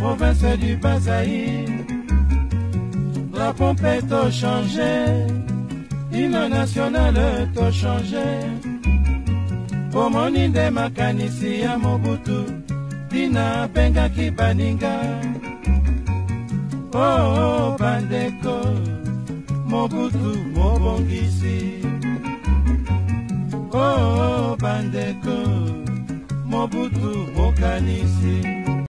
province du Bazaï. Drapeau mpe tochange, hymne national tochange. omoni nde makanisi ya mobutu tina apengaki baninga oh, oh, bandeko mobutu mobongisi o oh, bandeko mobutu mokanisi